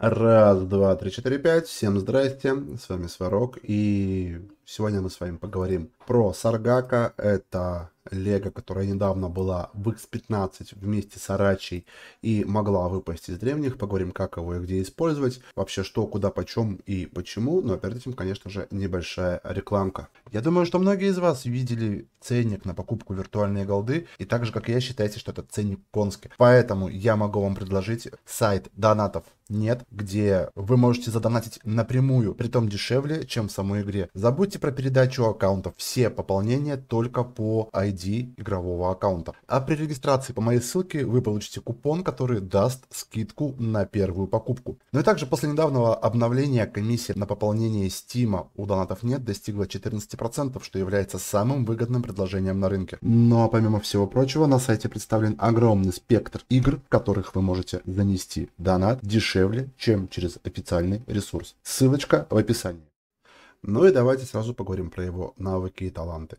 Раз, два, три, четыре, пять. Всем здрасте, с вами Сварог, и сегодня мы с вами поговорим про Саргака. Это Лего, которая недавно была в X15 вместе с Арачей и могла выпасть из древних. Поговорим, как его и где использовать, вообще что, куда, почем и почему. Но перед этим, конечно же, небольшая рекламка. Я думаю, что многие из вас видели ценник на покупку виртуальной голды, и так же, как и я, считаете, что это ценник конский. Поэтому я могу вам предложить сайт донатов нет, где вы можете задонатить напрямую, при том дешевле, чем в самой игре. Забудьте про передачу аккаунтов, все пополнения только по ID игрового аккаунта. А при регистрации по моей ссылке вы получите купон, который даст скидку на первую покупку. Ну и также после недавнего обновления комиссия на пополнение Steam у донатов нет достигла 14%, что является самым выгодным предложением на рынке. Но помимо всего прочего, на сайте представлен огромный спектр игр, в которых вы можете занести донат дешевле, чем через официальный ресурс. Ссылочка в описании. Ну и давайте сразу поговорим про его навыки и таланты.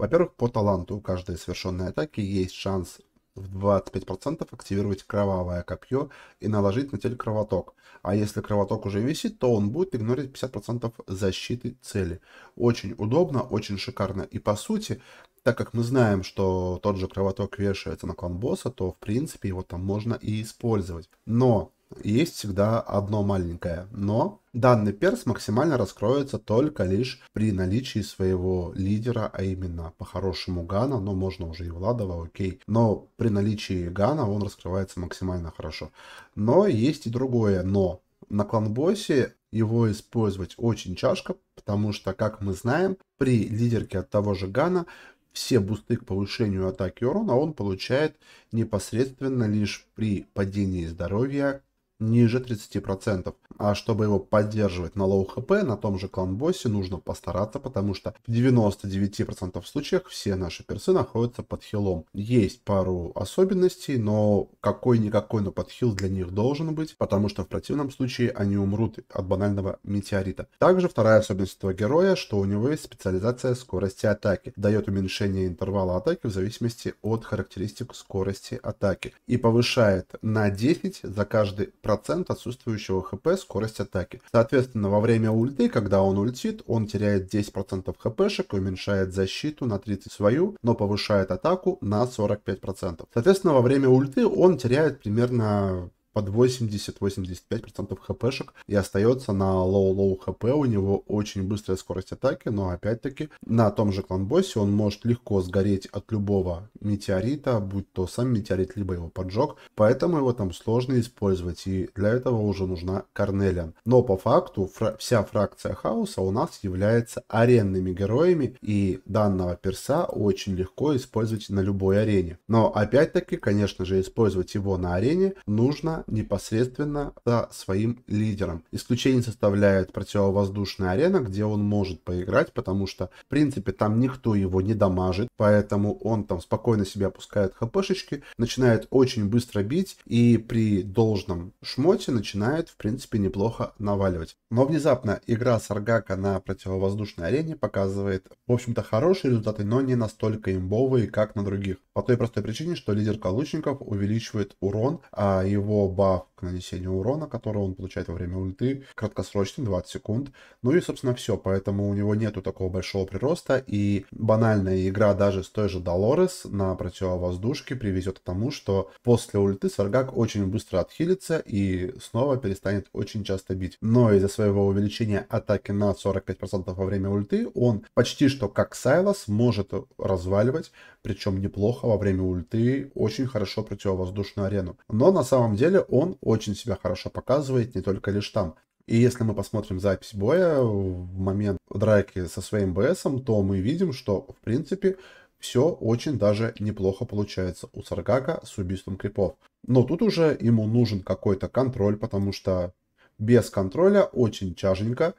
Во-первых, по таланту у каждой совершенной атаки есть шанс в 25% активировать кровавое копье и наложить на теле кровоток. А если кровоток уже висит, то он будет игнорить 50% защиты цели. Очень удобно, очень шикарно. И по сути, так как мы знаем, что тот же кровоток вешается на клан босса, то в принципе его там можно и использовать. Но есть всегда одно маленькое но. Данный перс максимально раскроется только лишь при наличии своего лидера, а именно по-хорошему Гана, но можно уже и Владова, окей. Но при наличии Гана он раскрывается максимально хорошо. Но есть и другое но. На клан-боссе его использовать очень тяжко, потому что, как мы знаем, при лидерке от того же Гана все бусты к повышению атаки урона он получает непосредственно лишь при падении здоровья ниже 30%. А чтобы его поддерживать на low HP, на том же клан-боссе нужно постараться, потому что в 99% случаях все наши персы находятся под хилом. Есть пару особенностей, но какой-никакой, но подхил для них должен быть, потому что в противном случае они умрут от банального метеорита. Также вторая особенность этого героя, что у него есть специализация скорости атаки. Дает уменьшение интервала атаки в зависимости от характеристик скорости атаки. И повышает на 10 за каждый процент отсутствующего HP скорость атаки. Соответственно, во время ульты, когда он ультит, он теряет 10% хпшек и уменьшает защиту на 30 свою, но повышает атаку на 45%. Соответственно, во время ульты он теряет примерно под 80-85% хпшек и остается на low-low HP. У него очень быстрая скорость атаки, но опять-таки на том же клан-боссе он может легко сгореть от любого метеорита, будь то сам метеорит, либо его поджог. Поэтому его там сложно использовать, и для этого уже нужна Корнелиан. Но по факту фра вся фракция хаоса у нас является аренными героями, и данного перса очень легко использовать на любой арене. Но опять-таки, конечно же, использовать его на арене нужно непосредственно за своим лидером. Исключение составляет противовоздушная арена, где он может поиграть, потому что, в принципе, там никто его не дамажит, поэтому он там спокойно себе опускает хпшечки, начинает очень быстро бить и при должном шмоте начинает, в принципе, неплохо наваливать. Но внезапно игра Саргака на противовоздушной арене показывает, в общем-то, хорошие результаты, но не настолько имбовые, как на других. По той простой причине, что лидер лучников увеличивает урон, а его баф к нанесению урона, который он получает во время ульты, краткосрочный, 20 секунд. Ну и, собственно, все. Поэтому у него нету такого большого прироста. И банальная игра даже с той же Долорес на противовоздушке приведет к тому, что после ульты Саргак очень быстро отхилится и снова перестанет очень часто бить. Но из-за своего увеличения атаки на 45% во время ульты, он почти что как Сайлас может разваливать, причем неплохо во время ульты, очень хорошо противовоздушную арену. Но на самом деле он очень себя хорошо показывает, не только лишь там. И если мы посмотрим запись боя в момент драки со своим БСом, то мы видим, что, в принципе, все очень даже неплохо получается у Саргака с убийством крипов. Но тут уже ему нужен какой-то контроль, потому что без контроля очень тяженько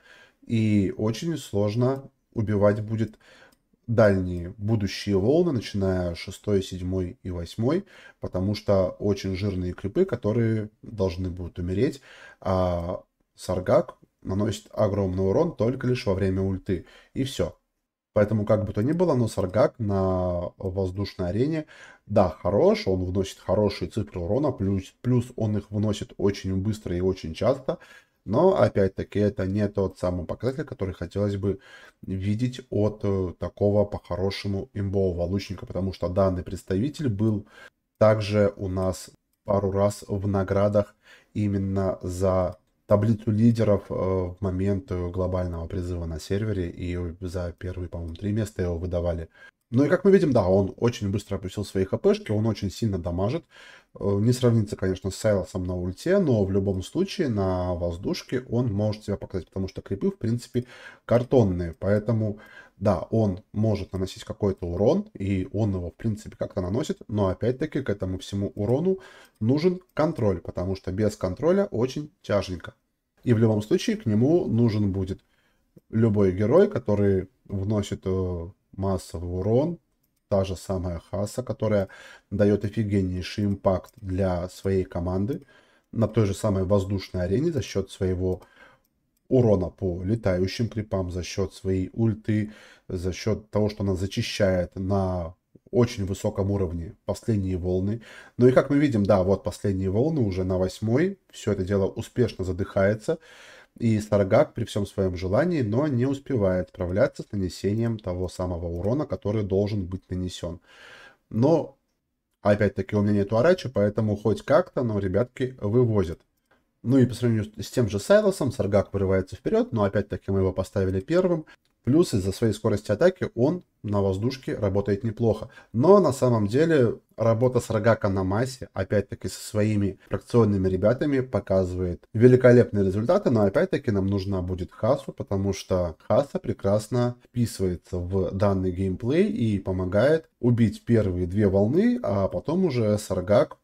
и очень сложно убивать будет дальние будущие волны, начиная 6, 7 и 8, потому что очень жирные крипы, которые должны будут умереть, а Саргак наносит огромный урон только лишь во время ульты. И все. Поэтому, как бы то ни было, но Саргак на воздушной арене, да, хорош, он вносит хорошие цифры урона, плюс, плюс он их вносит очень быстро и очень часто. Но, опять-таки, это не тот самый показатель, который хотелось бы видеть от э, такого по-хорошему имбового лучника, потому что данный представитель был также у нас пару раз в наградах именно за таблицу лидеров э, в момент э, глобального призыва на сервере, и за первые, по-моему, три места его выдавали. Ну и как мы видим, да, он очень быстро опустил свои хпшки, он очень сильно дамажит. Э, не сравнится, конечно, с Сайлосом на ульте, но в любом случае на воздушке он может себя показать, потому что крипы, в принципе, картонные. Поэтому, да, он может наносить какой-то урон, и он его, в принципе, как-то наносит, но опять-таки к этому всему урону нужен контроль, потому что без контроля очень тяженько. И в любом случае к нему нужен будет любой герой, который вносит э, массовый урон. Та же самая Хаса, которая дает офигеннейший импакт для своей команды на той же самой воздушной арене за счет своего урона по летающим крипам, за счет своей ульты, за счет того, что она зачищает на очень высоком уровне последние волны. Ну и как мы видим, да, вот последние волны уже на восьмой. Все это дело успешно задыхается. И Старгак при всем своем желании, но не успевает справляться с нанесением того самого урона, который должен быть нанесен. Но, опять-таки, у меня нету Арачи, поэтому хоть как-то, но ребятки вывозят. Ну и по сравнению с тем же Сайлосом, Саргак вырывается вперед, но опять-таки мы его поставили первым. Плюс из-за своей скорости атаки он на воздушке работает неплохо. Но на самом деле работа с Рогака на массе, опять-таки со своими фракционными ребятами, показывает великолепные результаты. Но опять-таки нам нужна будет Хасу, потому что Хаса прекрасно вписывается в данный геймплей и помогает убить первые две волны, а потом уже Саргак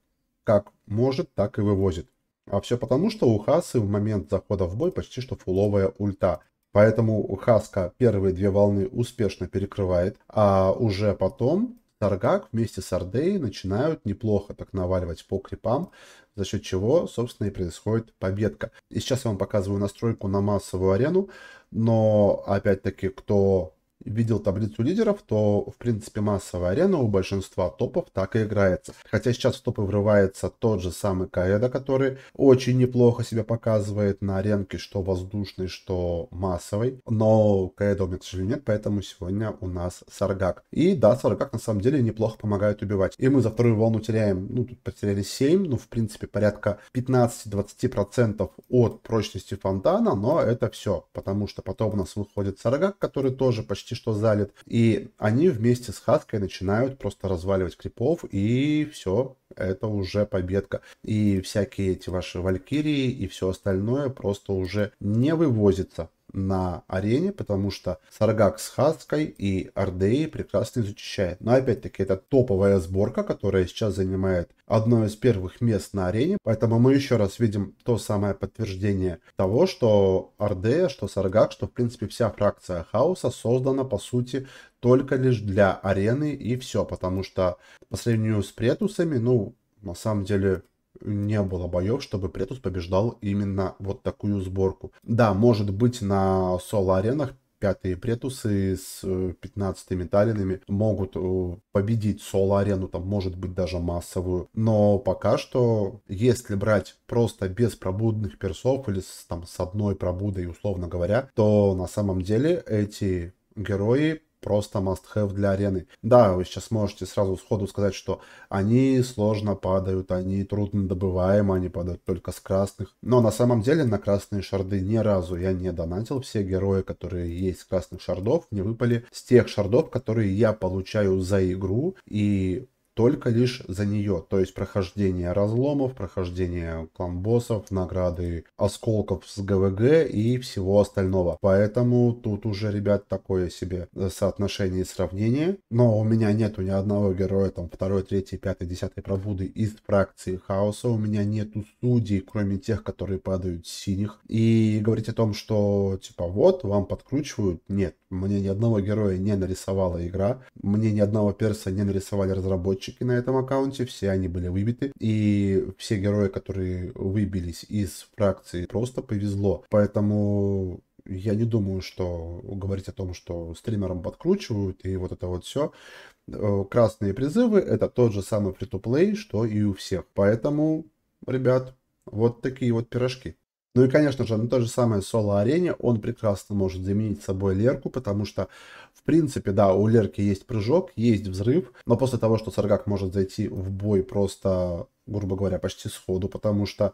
как может, так и вывозит. А все потому, что у Хасы в момент захода в бой почти что фуловая ульта. Поэтому Хаска первые две волны успешно перекрывает, а уже потом Таргак вместе с Ардей начинают неплохо так наваливать по крипам, за счет чего, собственно, и происходит победка. И сейчас я вам показываю настройку на массовую арену, но, опять-таки, кто видел таблицу лидеров, то, в принципе, массовая арена у большинства топов так и играется. Хотя сейчас в топы врывается тот же самый Каэда, который очень неплохо себя показывает на аренке, что воздушной, что массовой. Но Каэда у меня, к сожалению, нет, поэтому сегодня у нас Саргак. И да, Саргак на самом деле неплохо помогает убивать. И мы за вторую волну теряем, ну, тут потеряли 7, ну, в принципе, порядка 15-20% от прочности фонтана, но это все, потому что потом у нас выходит Саргак, который тоже почти что залит. И они вместе с Хаской начинают просто разваливать крипов, и все, это уже победка. И всякие эти ваши валькирии и все остальное просто уже не вывозится на арене, потому что Саргак с Хаской и Ардеи прекрасно защищает. Но опять-таки это топовая сборка, которая сейчас занимает одно из первых мест на арене. Поэтому мы еще раз видим то самое подтверждение того, что Ардея, что Саргак, что в принципе вся фракция хаоса создана по сути только лишь для арены и все. Потому что по сравнению с претусами, ну, на самом деле не было боев, чтобы Претус побеждал именно вот такую сборку. Да, может быть на соло-аренах пятые претусы с 15 металлинами могут э, победить соло-арену, там может быть даже массовую. Но пока что, если брать просто без пробудных персов или с, там с одной пробудой, условно говоря, то на самом деле эти герои просто must-have для арены. Да, вы сейчас можете сразу сходу сказать, что они сложно падают, они трудно добываемы, они падают только с красных. Но на самом деле на красные шарды ни разу я не донатил. Все герои, которые есть с красных шардов, не выпали с тех шардов, которые я получаю за игру. И только лишь за нее, то есть прохождение разломов, прохождение клан-боссов, награды осколков с ГВГ и всего остального. Поэтому тут уже, ребят, такое себе соотношение и сравнение. Но у меня нету ни одного героя, там, второй, третий, пятый, десятый пробуды из фракции хаоса. У меня нету судей, кроме тех, которые падают синих. И говорить о том, что, типа, вот, вам подкручивают, нет. Мне ни одного героя не нарисовала игра. Мне ни одного перса не нарисовали разработчики на этом аккаунте, все они были выбиты, и все герои, которые выбились из фракции, просто повезло. Поэтому я не думаю, что говорить о том, что стримерам подкручивают и вот это вот все. Э, красные призывы это тот же самый free-to-play, что и у всех. Поэтому, ребят, вот такие вот пирожки. Ну и, конечно же, на то же самое соло-арене он прекрасно может заменить собой Лерку, потому что, в принципе, да, у Лерки есть прыжок, есть взрыв, но после того, что Саргак может зайти в бой просто, грубо говоря, почти сходу, потому что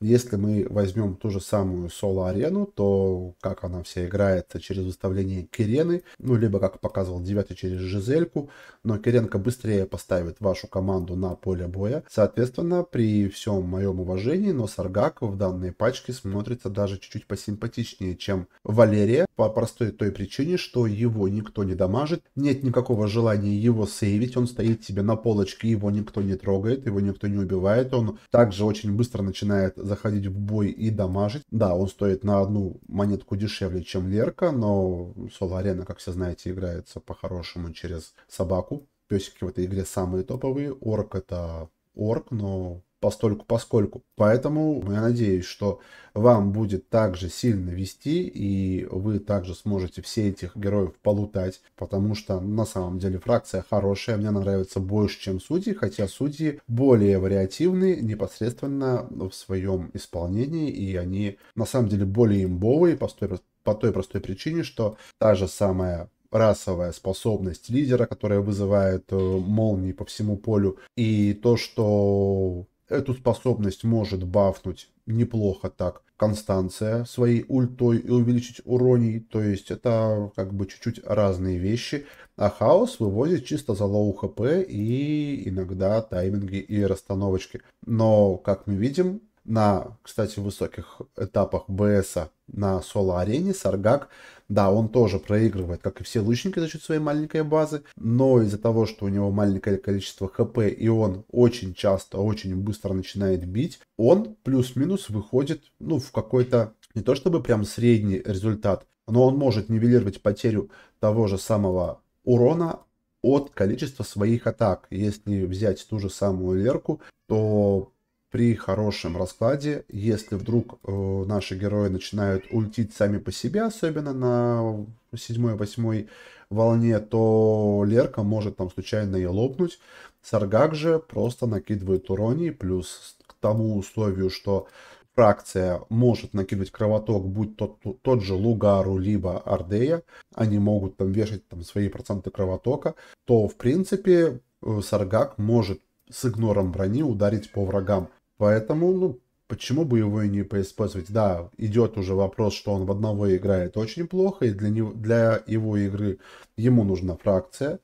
если мы возьмем ту же самую соло-арену, то как она вся играется через выставление Кирены, ну, либо, как показывал девятый, через Жизельку, но Киренко быстрее поставит вашу команду на поле боя. Соответственно, при всем моем уважении, но Саргак в данной пачке смотрится даже чуть-чуть посимпатичнее, чем Валерия, по простой той причине, что его никто не дамажит, нет никакого желания его сейвить, он стоит себе на полочке, его никто не трогает, его никто не убивает, он также очень быстро начинает заходить в бой и дамажить. Да, он стоит на одну монетку дешевле, чем Лерка, но соло-арена, как все знаете, играется по-хорошему через собаку. Песики в этой игре самые топовые. Орк это орк, но постольку поскольку. Поэтому я надеюсь, что вам будет также сильно вести, и вы также сможете все этих героев полутать, потому что на самом деле фракция хорошая, мне нравится больше, чем судьи, хотя судьи более вариативны непосредственно в своем исполнении, и они на самом деле более имбовые по той, по той простой причине, что та же самая расовая способность лидера, которая вызывает э, молнии по всему полю, и то, что Эту способность может бафнуть неплохо так Констанция своей ультой и увеличить урон им. То есть это как бы чуть-чуть разные вещи. А хаос выводит чисто за low HP и иногда тайминги и расстановочки. Но, как мы видим, на, кстати, высоких этапах БСа на соло-арене Саргак, да, он тоже проигрывает, как и все лучники за счет своей маленькой базы, но из-за того, что у него маленькое количество хп и он очень часто, очень быстро начинает бить, он плюс-минус выходит, ну, в какой-то, не то чтобы прям средний результат, но он может нивелировать потерю того же самого урона от количества своих атак. Если взять ту же самую Лерку, то при хорошем раскладе, если вдруг э, наши герои начинают ультить сами по себе, особенно на седьмой-восьмой волне, то Лерка может там случайно и лопнуть. Саргак же просто накидывает уроний, плюс к тому условию, что фракция может накидывать кровоток, будь тот, тот же Лугару, либо Ардея, они могут там вешать там свои проценты кровотока, то в принципе э, Саргак может с игнором брони ударить по врагам. Поэтому, ну, почему бы его и не поиспользовать? Да, идет уже вопрос, что он в одного играет очень плохо, и для, него, для его игры ему нужна фракция.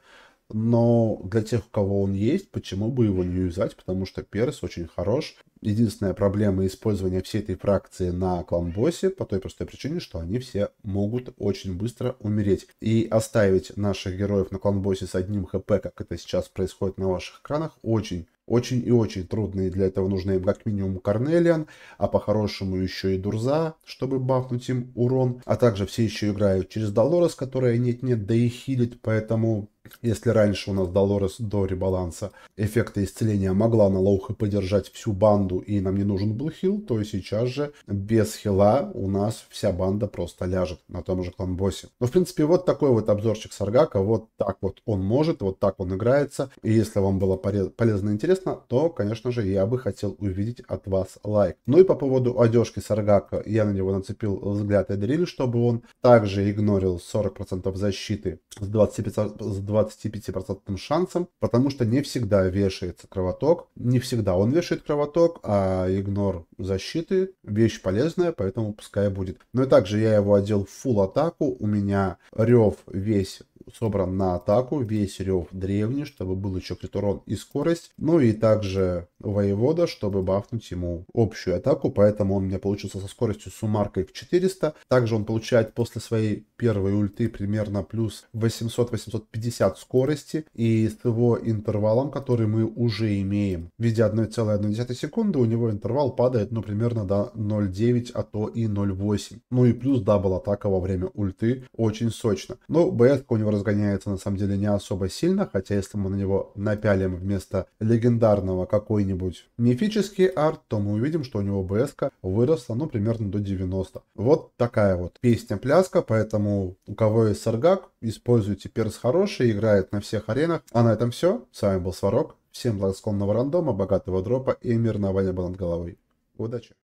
Но для тех, у кого он есть, почему бы его не юзать? Потому что перс очень хорош. Единственная проблема использования всей этой фракции на клан-боссе по той простой причине, что они все могут очень быстро умереть. И оставить наших героев на клан-боссе с одним хп, как это сейчас происходит на ваших экранах, очень очень и очень трудные. Для этого нужно им как минимум Корнелиан, а по-хорошему еще и Дурза, чтобы бафнуть им урон. А также все еще играют через Долорес, которая нет-нет, да и хилит, поэтому если раньше у нас Долорес до ребаланса эффекта исцеления могла на low HP подержать всю банду и нам не нужен был хил, то сейчас же без хила у нас вся банда просто ляжет на том же клан-боссе. Но в принципе вот такой вот обзорчик Саргака, вот так вот он может, вот так он играется. И если вам было полезно и интересно, то конечно же я бы хотел увидеть от вас лайк. Ну и по поводу одежки Саргака, я на него нацепил взгляд Эдриль, чтобы он также игнорил 40% защиты с 25%, с 25% шансом, потому что не всегда вешается кровоток. Не всегда он вешает кровоток, а игнор защиты вещь полезная, поэтому пускай будет. Но и также я его одел в full атаку. У меня рев весь собран на атаку, весь рев древний, чтобы был еще крит урон и скорость. Ну и также воевода, чтобы бафнуть ему общую атаку, поэтому он у меня получился со скоростью суммаркой в 400. Также он получает после своей первой ульты примерно плюс 800-850 скорости. И с его интервалом, который мы уже имеем в виде 1,1 секунды, у него интервал падает, ну, примерно до 0,9, а то и 0,8. Ну и плюс double атака во время ульты очень сочно. Но БС у него разгоняется на самом деле не особо сильно, хотя если мы на него напялим вместо легендарного какой-нибудь мифический арт, то мы увидим, что у него БС выросла, ну, примерно до 90. Вот такая вот песня-пляска, поэтому у кого есть Саргак, используйте перс хороший, играет на всех аренах. А на этом все. С вами был Сварог. Всем благосклонного рандома, богатого дропа и мирного неба над головой. Удачи!